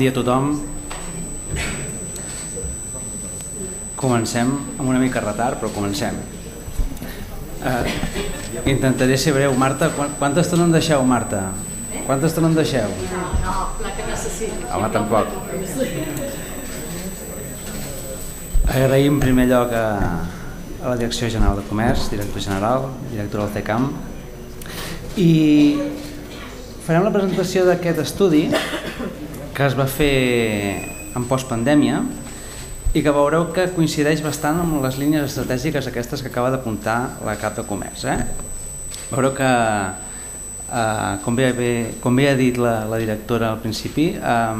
Dia a tothom. Comencem amb una mica retard, però comencem. Uh, intentaré ser breu. Marta, quanta estona em deixeu, Marta? Quanta estona em deixeu? No, no, la que necessiti. Home, tampoc. Agraïm en primer lloc a, a la Direcció General de Comerç, director general, director del CECAM, i farem la presentació d'aquest estudi que es va fer en postpandèmia i que veureu que coincideix bastant amb les línies estratègiques aquestes que acaba d'apuntar la cap de comerç. Eh? Veureu que, eh, com, bé, bé, com bé ha dit la, la directora al principi, eh,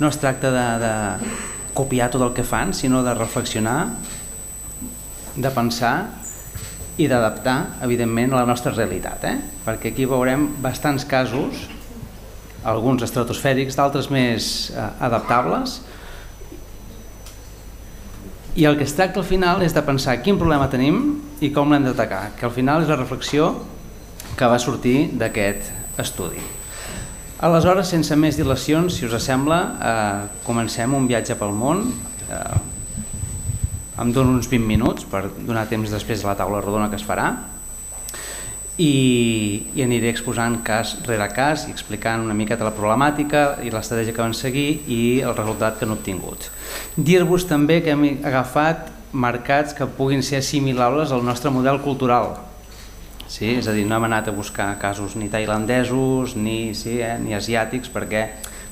no es tracta de, de copiar tot el que fan, sinó de reflexionar, de pensar i d'adaptar, evidentment, a la nostra realitat. Eh? Perquè aquí veurem bastants casos, alguns estratosfèrics, d'altres més eh, adaptables, i el que es tracta al final és de pensar quin problema tenim i com l'hem d'atacar, que al final és la reflexió que va sortir d'aquest estudi. Aleshores, sense més dilacions, si us sembla, eh, comencem un viatge pel món. Eh, em dono uns 20 minuts per donar temps després de la taula rodona que es farà i, i aniré exposant cas rere cas i explicant una miqueta la problemàtica i l'estratègia que van seguir i el resultat que han obtingut. Dir-vos també que hem agafat mercats que puguin ser assimilables al nostre model cultural. Sí? És a dir, no hem anat a buscar casos ni tailandesos ni, sí, eh, ni asiàtics perquè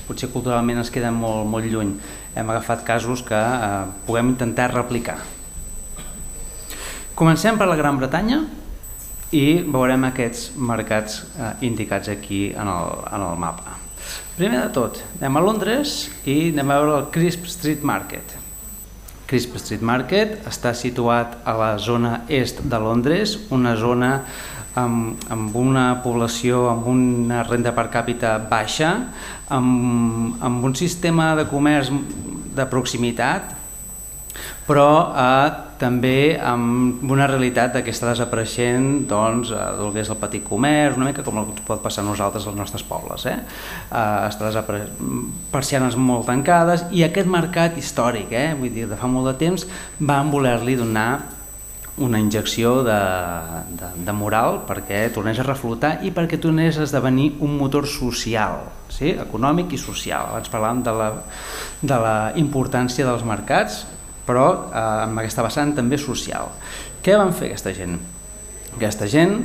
potser culturalment ens queden molt, molt lluny. Hem agafat casos que eh, puguem intentar replicar. Comencem per la Gran Bretanya, i veurem aquests mercats eh, indicats aquí en el, en el mapa. Primer de tot, anem a Londres i anem a veure el Crisp Street Market. Crisp Street Market està situat a la zona est de Londres, una zona amb, amb una població amb una renda per càpita baixa, amb, amb un sistema de comerç de proximitat però eh, també amb una realitat que està desapareixent doncs, el que és el petit comerç, una mica com el que pot passar a nosaltres als nostres pobles. Eh? Eh, està desapareixent, persianes molt tancades i aquest mercat històric, eh? vull dir, de fa molt de temps, van voler-li donar una injecció de, de, de moral perquè tornés a reflotar i perquè tornés a esdevenir un motor social, sí? econòmic i social. Abans parlàvem de la, de la importància dels mercats, però eh, amb aquesta vessant també social. Què van fer aquesta gent? Aquesta gent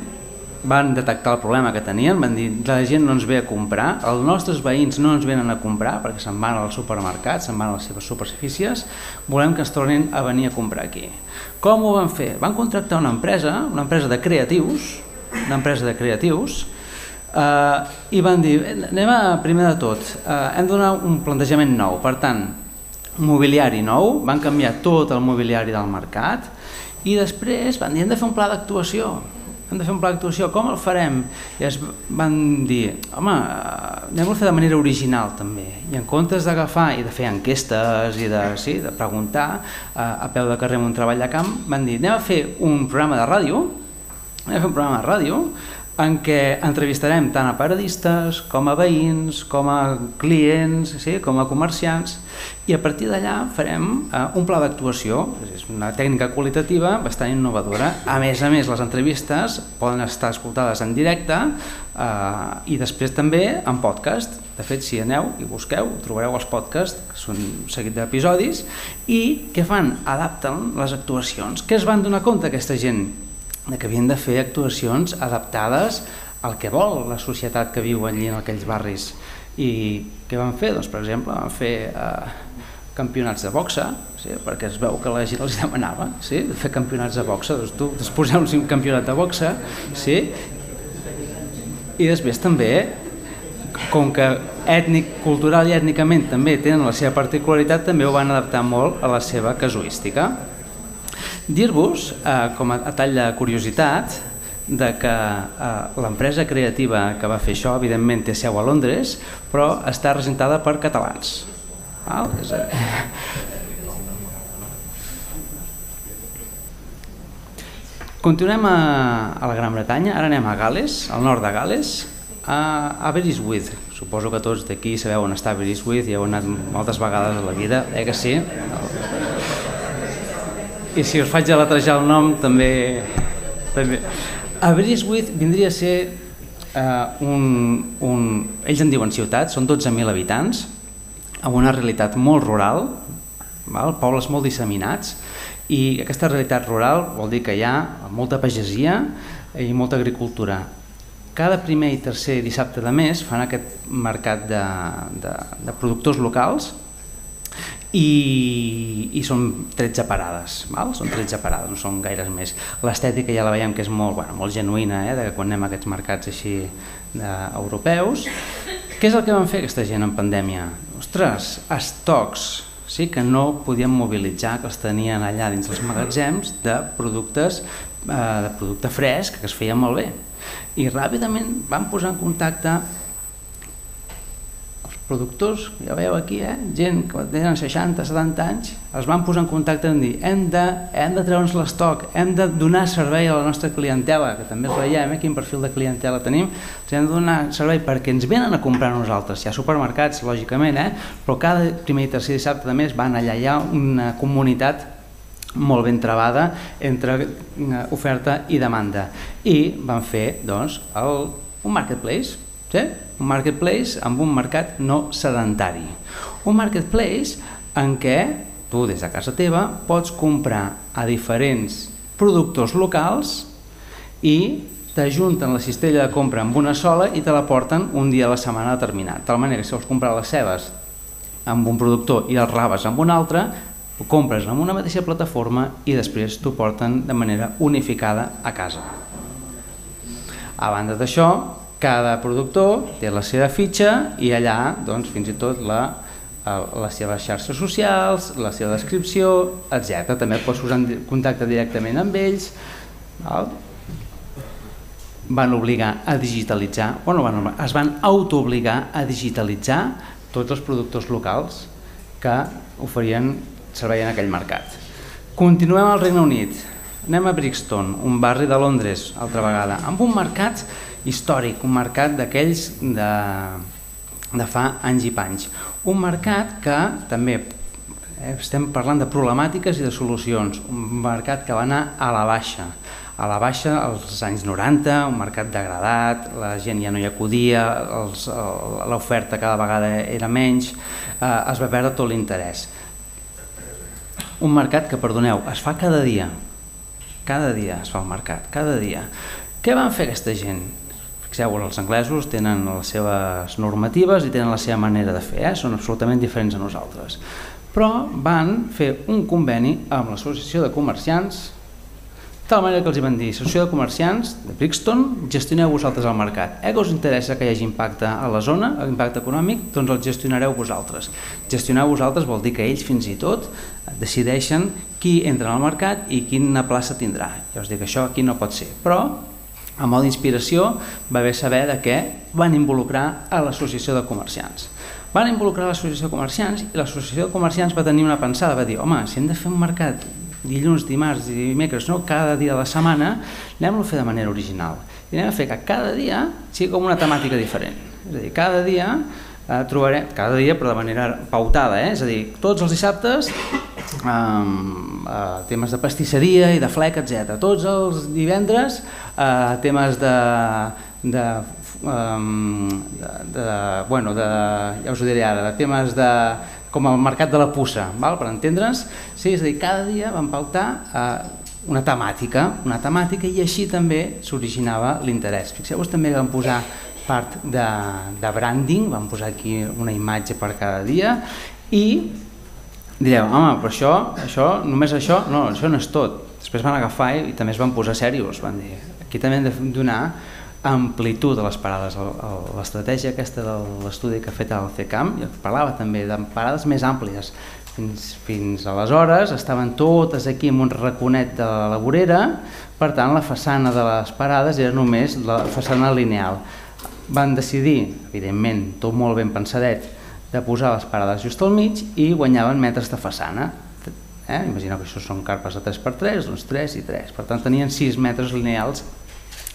van detectar el problema que tenien, van dir la gent no ens ve a comprar, els nostres veïns no ens venen a comprar perquè se'n van al supermercat, se'n van a les seves superfícies, volem que ens tornin a venir a comprar aquí. Com ho van fer? Van contractar una empresa, una empresa de creatius, una empresa de creatius, eh, i van dir, anem a, primer de tot, eh, hem de donar un plantejament nou, per tant, mobiliari nou, van canviar tot el mobiliari del mercat i després van dir hem de fer un pla d'actuació. Hem de fer un pla d'actuació, com el farem? I es van dir, home, anem a fer de manera original també, i en comptes d'agafar i de fer enquestes i de, sí, de preguntar a, a peu de carrer en un treball de camp, van dir, anem a fer un programa de ràdio, anem a fer un programa de ràdio en què entrevistarem tant a paradistes com a veïns, com a clients, sí, com a comerciants i a partir d'allà farem eh, un pla d'actuació, és una tècnica qualitativa bastant innovadora. A més a més, les entrevistes poden estar escoltades en directe eh, i després també en podcast. De fet, si aneu i busqueu, trobareu els podcasts, que són un seguit d'episodis, i què fan? Adapten les actuacions. Què es van donar compte aquesta gent? De que havien de fer actuacions adaptades al que vol la societat que viu allí en aquells barris. I què van fer? Doncs, per exemple, van fer eh, campionats de boxa, sí? perquè es veu que la gent els demanava sí? fer campionats de boxa. Doncs tu es poseu un campionat de boxa sí? i després també com que ètnic, cultural i ètnicament també tenen la seva particularitat, també ho van adaptar molt a la seva casuística. Dir-vos, eh, com a, a tall de curiositat, de que eh, l'empresa creativa que va fer això, evidentment, té seu a Londres, però està representada per catalans. Val? És a... Continuem a, a la Gran Bretanya, ara anem a Gales, al nord de Gales, a Aberystwyth. Suposo que tots d'aquí sabeu on està Aberystwyth i heu anat moltes vegades a la vida, eh que sí? I si us faig a letrejar el nom també... també. Aberystwyth vindria a ser eh, un, un... Ells en diuen ciutat, són 12.000 habitants, amb una realitat molt rural, val? pobles molt disseminats, i aquesta realitat rural vol dir que hi ha molta pagesia i molta agricultura cada primer i tercer dissabte de mes fan aquest mercat de, de, de productors locals i, i són 13 parades, val? són 13 parades, no són gaires més. L'estètica ja la veiem que és molt, bueno, molt genuïna, eh? de quan anem a aquests mercats així de, europeus. Què és el que van fer aquesta gent en pandèmia? Ostres, estocs, sí que no podien mobilitzar, que els tenien allà dins els magatzems de productes eh, de producte fresc que es feia molt bé i ràpidament van posar en contacte productors, ja veieu aquí, eh? gent que tenen 60-70 anys, els van posar en contacte en dir hem de, hem de treure'ns l'estoc, hem de donar servei a la nostra clientela, que també veiem, eh? quin perfil de clientela tenim, els hem de donar servei perquè ens venen a comprar nosaltres, hi ha supermercats, lògicament, eh? però cada primer i tercer dissabte de mes van allà, hi ha una comunitat molt ben trebada entre eh, oferta i demanda i van fer doncs, el, un marketplace sí? un marketplace amb un mercat no sedentari un marketplace en què tu des de casa teva pots comprar a diferents productors locals i t'ajunten la cistella de compra amb una sola i te la porten un dia a la setmana determinat. De tal manera que si vols comprar les cebes amb un productor i els raves amb un altre, ho compres en una mateixa plataforma i després t'ho porten de manera unificada a casa. A banda d'això, cada productor té la seva fitxa i allà doncs, fins i tot la, les seves xarxes socials, la seva descripció, etc. També pots posar en contacte directament amb ells. Val? Van obligar a digitalitzar, bueno, van, es van autoobligar a digitalitzar tots els productors locals que oferien servei en aquell mercat. Continuem al Regne Unit. Anem a Brixton, un barri de Londres, altra vegada, amb un mercat històric, un mercat d'aquells de, de fa anys i panys. Un mercat que també eh, estem parlant de problemàtiques i de solucions, un mercat que va anar a la baixa, a la baixa als anys 90, un mercat degradat, la gent ja no hi acudia, l'oferta cada vegada era menys, eh, es va perdre tot l'interès un mercat que, perdoneu, es fa cada dia. Cada dia es fa el mercat, cada dia. Què van fer aquesta gent? Fixeu-vos, els anglesos tenen les seves normatives i tenen la seva manera de fer, eh? són absolutament diferents a nosaltres. Però van fer un conveni amb l'Associació de Comerciants de tal manera que els van dir, Associació de Comerciants de Brixton, gestioneu vosaltres el mercat. Eh que us interessa que hi hagi impacte a la zona, impacte econòmic, doncs el gestionareu vosaltres. Gestionar vosaltres vol dir que ells fins i tot decideixen qui entra al mercat i quina plaça tindrà. Ja us dic, això aquí no pot ser. Però, a mode d'inspiració, va haver saber de què van involucrar a l'Associació de Comerciants. Van involucrar l'Associació de Comerciants i l'Associació de Comerciants va tenir una pensada, va dir, home, si hem de fer un mercat dilluns, dimarts i dimecres, no? cada dia de la setmana, anem-lo a fer de manera original. I anem a fer que cada dia sigui com una temàtica diferent. És a dir, cada dia eh, trobarem, cada dia però de manera pautada, eh? és a dir, tots els dissabtes eh, eh, temes de pastisseria i de flec, etc. Tots els divendres eh, temes de, de, um, de, de, bueno, de, ja us ho diré ara, de temes de com el mercat de la puça, val? per entendre'ns. Sí, és a dir, cada dia vam pautar eh, una temàtica, una temàtica i així també s'originava l'interès. Fixeu-vos també que vam posar part de, de branding, vam posar aquí una imatge per cada dia i direu, home, però això, això, només això, no, això no és tot. Després van agafar i, i també es van posar serios, van dir, aquí també hem de donar amplitud a les parades. L'estratègia aquesta de l'estudi que ha fet el CECAM parlava també de parades més àmplies. Fins, fins aleshores estaven totes aquí en un raconet de la vorera, per tant la façana de les parades era només la façana lineal. Van decidir, evidentment, tot molt ben pensadet, de posar les parades just al mig i guanyaven metres de façana. Eh? Imagineu que això són carpes de 3x3, doncs 3 i 3. Per tant, tenien 6 metres lineals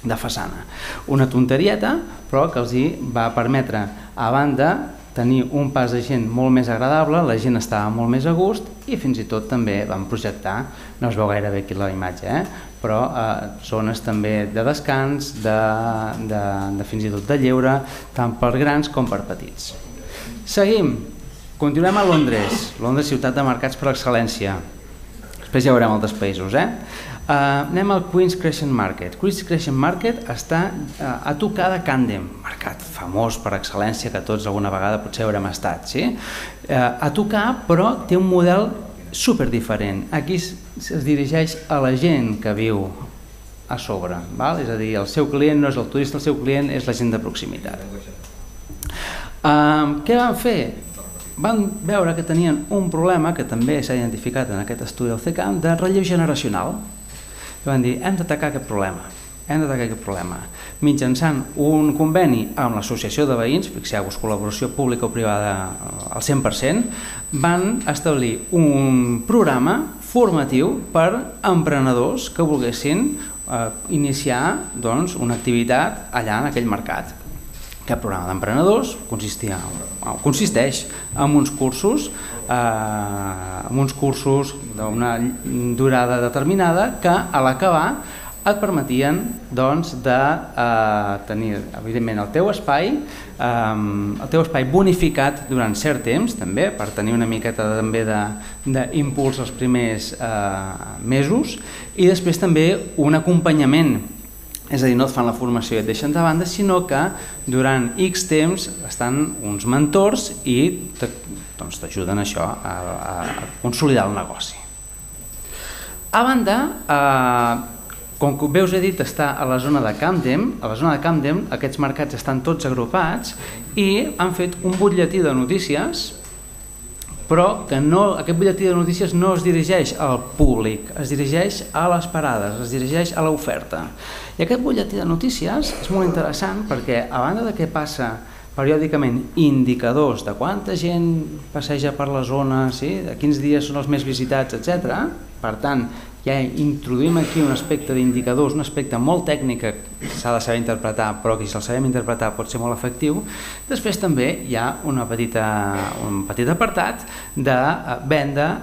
de façana. Una tonterieta, però que els hi va permetre, a banda, tenir un pas de gent molt més agradable, la gent estava molt més a gust i fins i tot també van projectar, no es veu gaire bé aquí la imatge, eh? però eh, zones també de descans, de, de, de fins i tot de lleure, tant per grans com per petits. Seguim, continuem a Londres, Londres ciutat de mercats per excel·lència. Després ja veurem altres països. Eh? Uh, anem al Queen's Crescent Market. Queen's Crescent Market està uh, a tocar de Camden, mercat famós per excel·lència que tots alguna vegada potser haurem estat. Sí? Uh, a tocar, però té un model super diferent. Aquí es, es dirigeix a la gent que viu a sobre, val? és a dir, el seu client no és el turista, el seu client és la gent de proximitat. Uh, què van fer? Van veure que tenien un problema que també s'ha identificat en aquest estudi del CECAM de relleu generacional i van dir hem d'atacar aquest problema hem d'atacar aquest problema mitjançant un conveni amb l'associació de veïns, fixeu-vos, col·laboració pública o privada al 100%, van establir un programa formatiu per emprenedors que volguessin eh, iniciar doncs, una activitat allà en aquell mercat. Aquest programa d'emprenedors consistia, consisteix en uns cursos eh, amb uns cursos d'una durada determinada que a l'acabar et permetien doncs, de eh, tenir evidentment el teu espai eh, el teu espai bonificat durant cert temps també per tenir una miqueta també d'impuls els primers eh, mesos i després també un acompanyament és a dir, no et fan la formació i et deixen de banda, sinó que durant X temps estan uns mentors i doncs, t'ajuden doncs, això a, a consolidar el negoci. A banda, eh, com que bé us he dit, està a la zona de Camden, a la zona de Camden aquests mercats estan tots agrupats i han fet un butlletí de notícies però que no, aquest butlletí de notícies no es dirigeix al públic, es dirigeix a les parades, es dirigeix a l'oferta. I aquest butlletí de notícies és molt interessant perquè a banda de què passa periòdicament indicadors de quanta gent passeja per la zona, sí? de quins dies són els més visitats, etc. Per tant, ja introduïm aquí un aspecte d'indicadors, un aspecte molt tècnic que s'ha de saber interpretar, però que si el sabem interpretar pot ser molt efectiu. Després també hi ha una petita, un petit apartat de eh, venda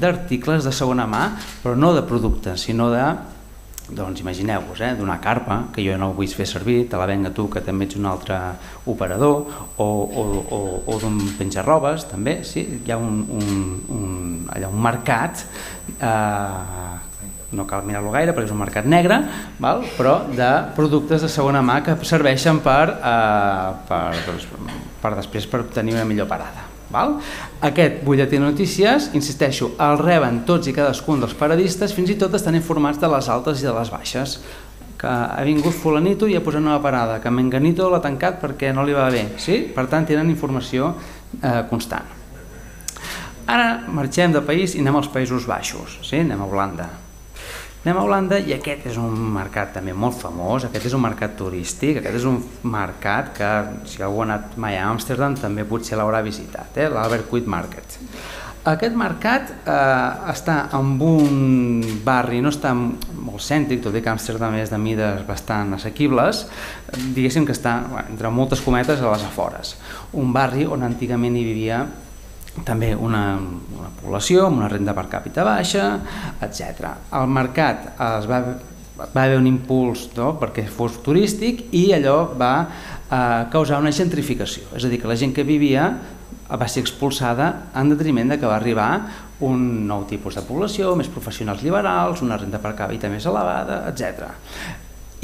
d'articles de, de, de segona mà, però no de productes, sinó de doncs imagineu-vos, eh, d'una carpa, que jo no vull fer servir, te la venga tu, que també ets un altre operador, o, o, o, o d'un penjarrobes, també, sí, hi ha un, un, un, allà un mercat, eh, no cal mirar-lo gaire perquè és un mercat negre, val? però de productes de segona mà que serveixen per, eh, per, doncs, per després per tenir una millor parada. Val? Aquest butlletí de notícies, insisteixo, el reben tots i cadascun dels paradistes, fins i tot estan informats de les altes i de les baixes que ha vingut fulanito i ha posat una parada, que menganito l'ha tancat perquè no li va bé, sí? Per tant, tenen informació eh, constant. Ara marxem de país i anem als Països Baixos, sí? anem a Holanda. Anem a Holanda i aquest és un mercat també molt famós, aquest és un mercat turístic, aquest és un mercat que si algú ha anat mai a Amsterdam també potser l'haurà visitat, eh? l'Albert Kuit Market. Aquest mercat eh, està en un barri, no està molt cèntric, tot i que Amsterdam és de mides bastant assequibles, diguéssim que està, bueno, entre moltes cometes, a les afores. Un barri on antigament hi vivia també una, una població amb una renda per càpita baixa, etc. El mercat es va, va haver un impuls no, perquè fos turístic i allò va eh, causar una gentrificació, és a dir, que la gent que vivia va ser expulsada en detriment de que va arribar un nou tipus de població, més professionals liberals, una renda per càpita més elevada, etc.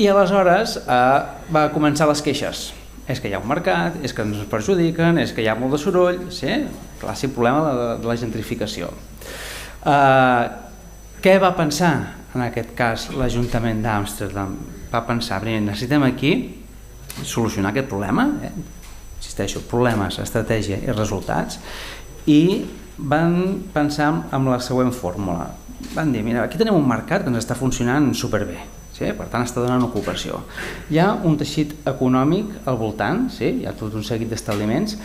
I aleshores eh, va començar les queixes és que hi ha un mercat, és que ens perjudiquen, és que hi ha molt de soroll, sí? Clàssic problema de, de la gentrificació. Uh, què va pensar en aquest cas l'Ajuntament d'Amsterdam? Va pensar, primer, necessitem aquí solucionar aquest problema, eh? insisteixo, problemes, estratègia i resultats, i van pensar en la següent fórmula. Van dir, mira, aquí tenim un mercat que ens està funcionant superbé, Sí? Per tant, està donant ocupació. Hi ha un teixit econòmic al voltant, sí? hi ha tot un seguit d'establiments,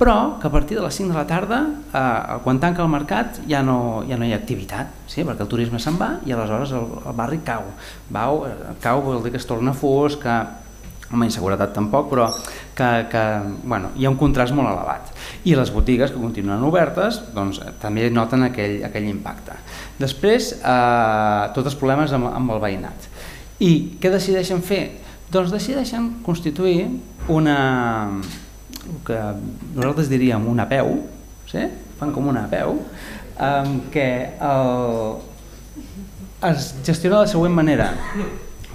però que a partir de les 5 de la tarda, eh, quan tanca el mercat, ja no, ja no hi ha activitat, sí? perquè el turisme se'n va i aleshores el, el barri cau. Vau, cau vol dir que es torna fosc, que home, inseguretat tampoc, però que, que bueno, hi ha un contrast molt elevat. I les botigues que continuen obertes doncs, també noten aquell, aquell impacte. Després, eh, tots els problemes amb, amb el veïnat. I què decideixen fer? Doncs decideixen constituir una, que nosaltres diríem una peu, sí? fan com una peu, eh, que el, es gestiona de la següent manera.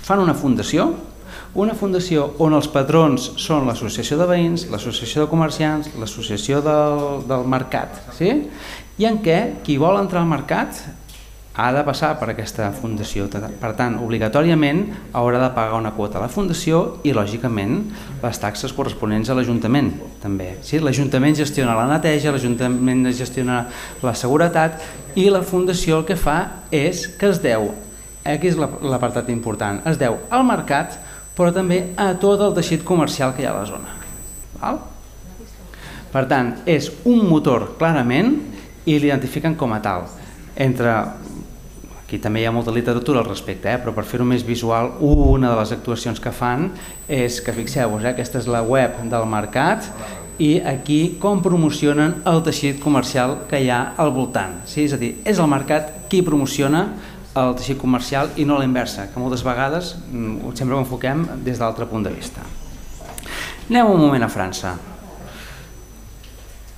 Fan una fundació, una fundació on els patrons són l'associació de veïns, l'associació de comerciants, l'associació del, del mercat, sí? i en què qui vol entrar al mercat ha de passar per aquesta fundació. Per tant, obligatòriament haurà de pagar una quota a la fundació i, lògicament, les taxes corresponents a l'Ajuntament, també. Sí? L'Ajuntament gestiona la neteja, l'Ajuntament gestiona la seguretat i la fundació el que fa és que es deu, aquí és l'apartat important, es deu al mercat però també a tot el teixit comercial que hi ha a la zona. Val? Per tant, és un motor clarament i l'identifiquen com a tal. Entre Aquí també hi ha molta literatura al respecte, eh? però per fer-ho més visual, una de les actuacions que fan és que, fixeu-vos, eh? aquesta és la web del mercat i aquí com promocionen el teixit comercial que hi ha al voltant. Sí? És a dir, és el mercat qui promociona el teixit comercial i no la inversa, que moltes vegades mm, sempre ho enfoquem des d'altre punt de vista. Anem un moment a França.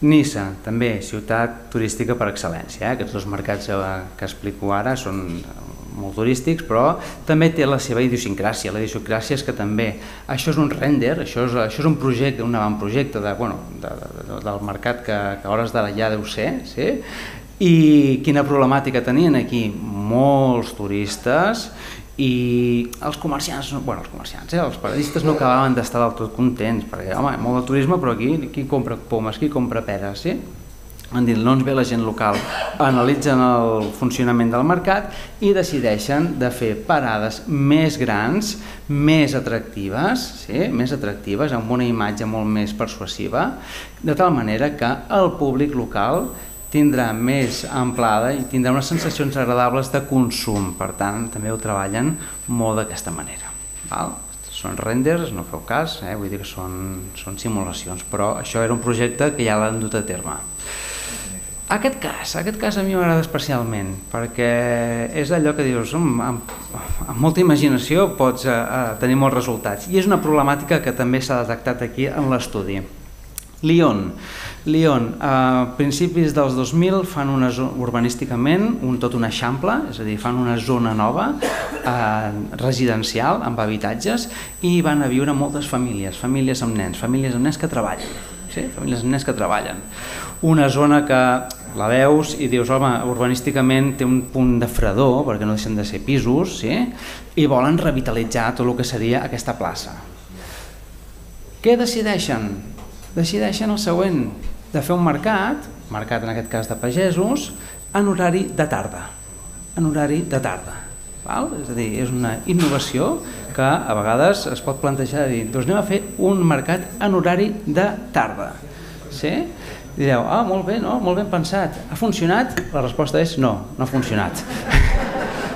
Nissa, també, ciutat turística per excel·lència. Eh? Aquests dos mercats que explico ara són molt turístics, però també té la seva idiosincràsia. La idiosincràsia és que també això és un render, això és, això és un projecte, un avantprojecte de, bueno, de, de, del mercat que, que a hores d'ara ja deu ser, sí? i quina problemàtica tenien aquí? Molts turistes i els comerciants, bueno, els comerciants, eh, els paradistes no acabaven d'estar del tot contents, perquè, home, molt de turisme, però aquí qui compra pomes, qui compra peres, sí? Han dit, no ens ve la gent local, analitzen el funcionament del mercat i decideixen de fer parades més grans, més atractives, sí? més atractives, amb una imatge molt més persuasiva, de tal manera que el públic local tindrà més amplada i tindrà unes sensacions agradables de consum, per tant també ho treballen molt d'aquesta manera. Val? Són renders, no feu cas, eh? vull dir que són, són simulacions, però això era un projecte que ja l'han dut a terme. Aquest cas, aquest cas a mi m'agrada especialment, perquè és allò que dius, amb, amb, amb molta imaginació pots eh, tenir molts resultats, i és una problemàtica que també s'ha detectat aquí en l'estudi. Lyon. Lyon, a principis dels 2000 fan una urbanísticament un, tot un eixample, és a dir, fan una zona nova eh, residencial amb habitatges i van a viure moltes famílies, famílies amb nens, famílies amb nens que treballen, sí? famílies amb nens que treballen. Una zona que la veus i dius, home, urbanísticament té un punt de fredor, perquè no deixen de ser pisos, sí? i volen revitalitzar tot el que seria aquesta plaça. Què decideixen? Decideixen el següent, de fer un mercat, mercat en aquest cas de pagesos, en horari de tarda. En horari de tarda. Val? És a dir, és una innovació que a vegades es pot plantejar dir, doncs anem a fer un mercat en horari de tarda. Sí? I direu, ah, molt bé, no? molt ben pensat. Ha funcionat? La resposta és no, no ha funcionat.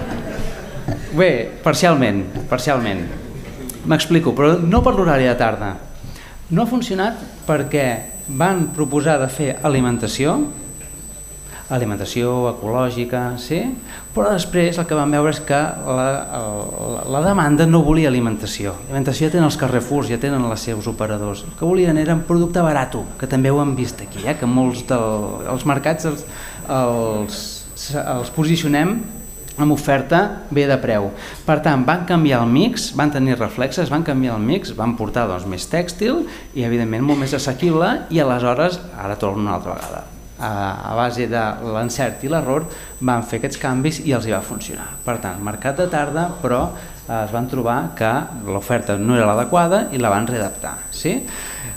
bé, parcialment, parcialment. M'explico, però no per l'horari de tarda, no ha funcionat perquè van proposar de fer alimentació, alimentació ecològica, sí? però després el que vam veure és que la, la, la demanda no volia alimentació. Alimentació ja tenen els Carrefours, ja tenen els seus operadors. El que volien era un producte barat, que també ho hem vist aquí, eh? que molts dels mercats els, els, els posicionem amb oferta bé de preu. Per tant, van canviar el mix, van tenir reflexes, van canviar el mix, van portar doncs, més tèxtil i evidentment molt més assequible i aleshores, ara torno una altra vegada, a, a base de l'encert i l'error van fer aquests canvis i els hi va funcionar. Per tant, mercat de tarda, però eh, es van trobar que l'oferta no era l'adequada i la van readaptar. Sí?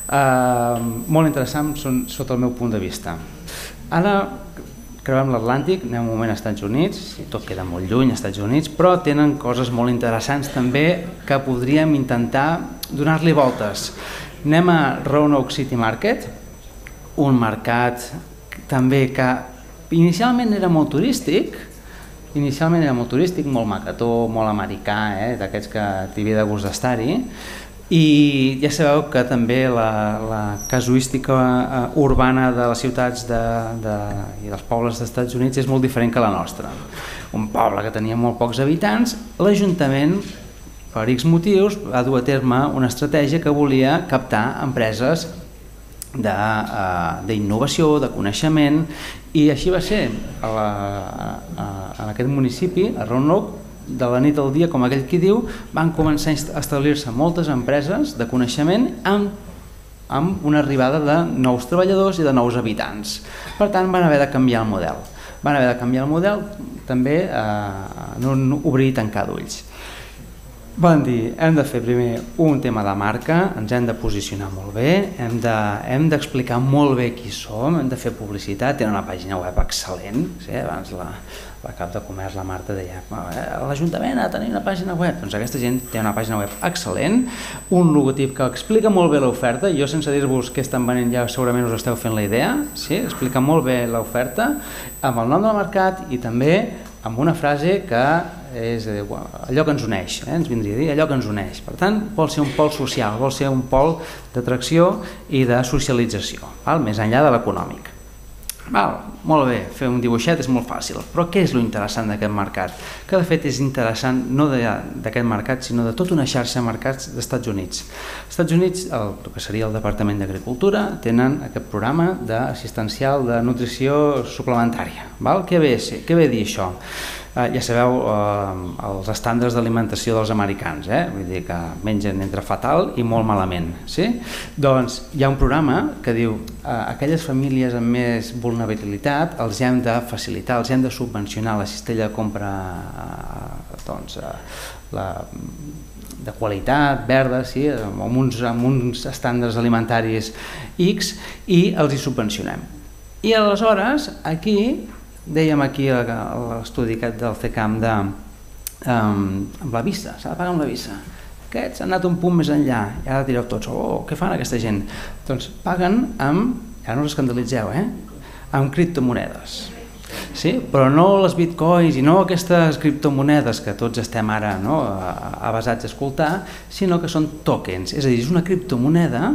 Eh, molt interessant són, sota el meu punt de vista. Ara creuem l'Atlàntic, anem un moment als Estats Units, tot queda molt lluny als Estats Units, però tenen coses molt interessants també que podríem intentar donar-li voltes. Anem a Roanoke City Market, un mercat també que inicialment era molt turístic, inicialment era molt turístic, molt macató, molt americà, eh, d'aquests que t'hi havia de gust d'estar-hi, i ja sabeu que també la, la casuística uh, urbana de les ciutats de, de, i dels pobles dels Estats Units és molt diferent que la nostra. Un poble que tenia molt pocs habitants, l'Ajuntament, per X motius, va dur a terme una estratègia que volia captar empreses d'innovació, de, de coneixement, i així va ser a, a, en aquest municipi, a Roanoke, de la nit al dia, com aquell qui diu, van començar a establir-se moltes empreses de coneixement amb, amb una arribada de nous treballadors i de nous habitants. Per tant, van haver de canviar el model. Van haver de canviar el model també eh, en un obrir i tancar d'ulls. Van dir, hem de fer primer un tema de marca, ens hem de posicionar molt bé, hem d'explicar de, hem molt bé qui som, hem de fer publicitat, tenen una pàgina web excel·lent, sí, abans la, la cap de comerç, la Marta, deia eh, l'Ajuntament ha de tenir una pàgina web. Doncs aquesta gent té una pàgina web excel·lent, un logotip que explica molt bé l'oferta, jo sense dir-vos què estan venent ja segurament us esteu fent la idea, sí? explica molt bé l'oferta, amb el nom del mercat i també amb una frase que és eh, allò que ens uneix, eh? ens vindria a dir allò que ens uneix. Per tant, vol ser un pol social, vol ser un pol d'atracció i de socialització, val? més enllà de l'econòmic. Val, molt bé, fer un dibuixet és molt fàcil, però què és lo interessant d'aquest mercat? Que de fet és interessant no d'aquest mercat, sinó de tota una xarxa de mercats dels Estats Units. Els Estats Units, el, el que seria el Departament d'Agricultura, tenen aquest programa d'assistencial de nutrició suplementària. Val? Què, ve, què ve a dir això? Eh, ja sabeu eh, els estàndards d'alimentació dels americans, eh? vull dir que mengen entre fatal i molt malament. Sí? Doncs hi ha un programa que diu eh, aquelles famílies amb més vulnerabilitat els hem de facilitar, els hem de subvencionar la cistella de compra eh, doncs, eh, la, de qualitat, verda, sí, amb, uns, amb uns estàndards alimentaris X i els hi subvencionem. I aleshores aquí dèiem aquí a l'estudi aquest del CECAM de, um, amb la vista, s'ha de pagar amb la vista. Aquests han anat un punt més enllà i ara direu tots, oh, què fan aquesta gent? Doncs paguen amb, ja no us escandalitzeu, eh? amb criptomonedes. Sí? Però no les bitcoins i no aquestes criptomonedes que tots estem ara no, avasats a escoltar, sinó que són tokens, és a dir, és una criptomoneda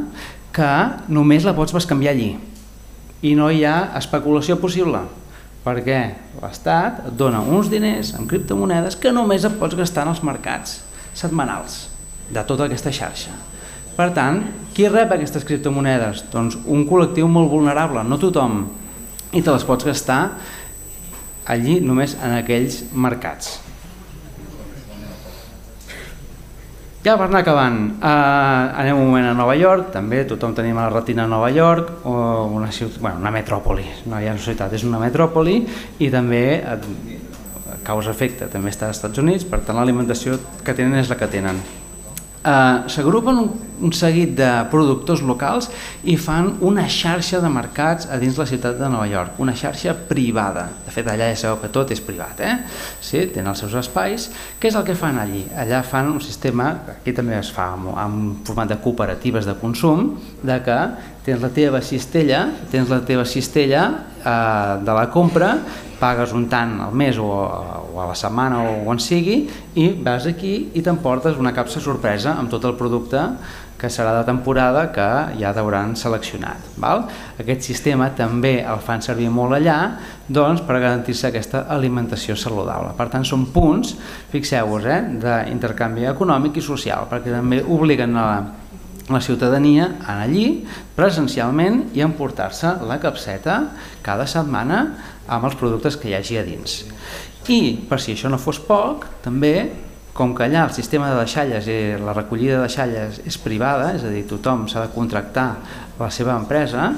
que només la pots canviar allí i no hi ha especulació possible perquè l'Estat et dona uns diners amb criptomonedes que només et pots gastar en els mercats setmanals de tota aquesta xarxa. Per tant, qui rep aquestes criptomonedes? Doncs un col·lectiu molt vulnerable, no tothom, i te les pots gastar allí només en aquells mercats. Ja per anar acabant, eh, anem un moment a Nova York, també tothom tenim a la retina a Nova York, o una, ciutat, bueno, una metròpoli, no hi ha una ciutat, és una metròpoli i també eh, causa-efecte, també està als Estats Units, per tant l'alimentació que tenen és la que tenen eh, s'agrupen un, un seguit de productors locals i fan una xarxa de mercats a dins la ciutat de Nova York, una xarxa privada. De fet, allà ja sabeu que tot és privat, eh? Sí, tenen els seus espais. Què és el que fan allí? Allà fan un sistema, aquí també es fa en format de cooperatives de consum, de que tens la teva cistella, tens la teva cistella eh, de la compra pagues un tant al mes o, o a la setmana o on sigui i vas aquí i t'emportes una capsa sorpresa amb tot el producte que serà de temporada que ja t'hauran seleccionat. Val? Aquest sistema també el fan servir molt allà doncs, per garantir-se aquesta alimentació saludable. Per tant, són punts, fixeu-vos, eh, d'intercanvi econòmic i social, perquè també obliguen a la, la ciutadania anar allí presencialment i emportar-se la capseta cada setmana amb els productes que hi hagi a dins. I, per si això no fos poc, també, com que allà el sistema de deixalles i la recollida de deixalles és privada, és a dir, tothom s'ha de contractar la seva empresa,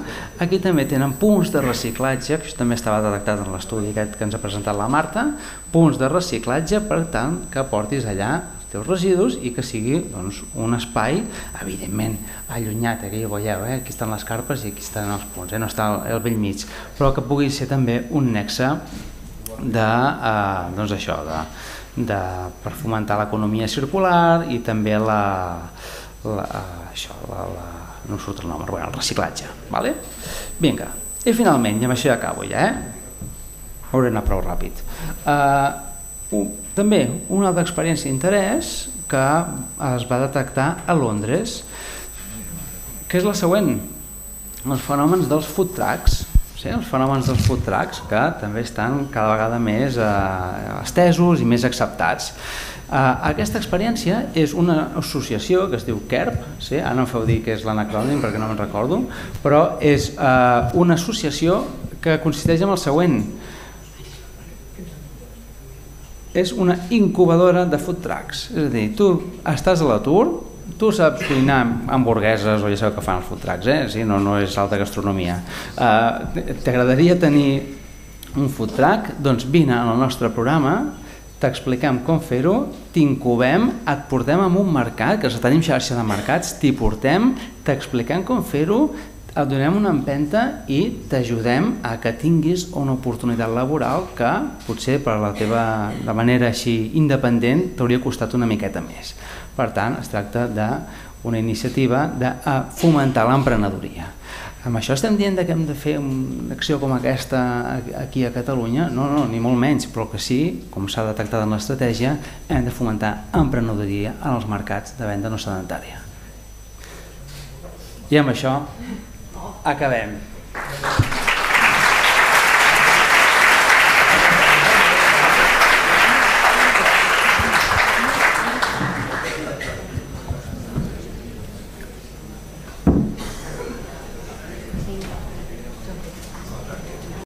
aquí també tenen punts de reciclatge, que això també estava detectat en l'estudi aquest que ens ha presentat la Marta, punts de reciclatge per tant que portis allà teus residus i que sigui doncs, un espai, evidentment, allunyat, aquí ho veieu, eh? aquí estan les carpes i aquí estan els punts, eh? no està al vell mig, però que pugui ser també un nexe de, eh, doncs això, de, de, per fomentar l'economia circular i també la, la, això, la, la, no surt el nom, bueno, el reciclatge. Vale? Vinga, i finalment, i amb això ja acabo ja, eh? hauré d'anar prou ràpid. Uh, un, també una altra experiència d'interès que es va detectar a Londres, que és la següent, els fenòmens dels food trucks, sí, els fenòmens dels food trucks que també estan cada vegada més eh, estesos i més acceptats. Uh, aquesta experiència és una associació que es diu KERP, sí? ara no em feu dir que és l'anacrònim perquè no me'n recordo, però és uh, una associació que consisteix en el següent. És una incubadora de food trucks, és a dir, tu estàs a l'atur, tu saps cuinar hamburgueses o ja sabeu que fan els food trucks, eh? sí, no, no és alta gastronomia. Uh, T'agradaria tenir un food truck? Doncs vine al nostre programa t'expliquem com fer-ho, t'incubem, et portem a un mercat, que tenim xarxa de mercats, t'hi portem, t'expliquem com fer-ho, et donem una empenta i t'ajudem a que tinguis una oportunitat laboral que potser per la teva de manera així independent t'hauria costat una miqueta més. Per tant, es tracta d'una iniciativa de fomentar l'emprenedoria. Amb això estem dient que hem de fer una acció com aquesta aquí a Catalunya? No, no, ni molt menys, però que sí, com s'ha detectat en l'estratègia, hem de fomentar emprenedoria en els mercats de venda no sedentària. I amb això acabem. Gràcies.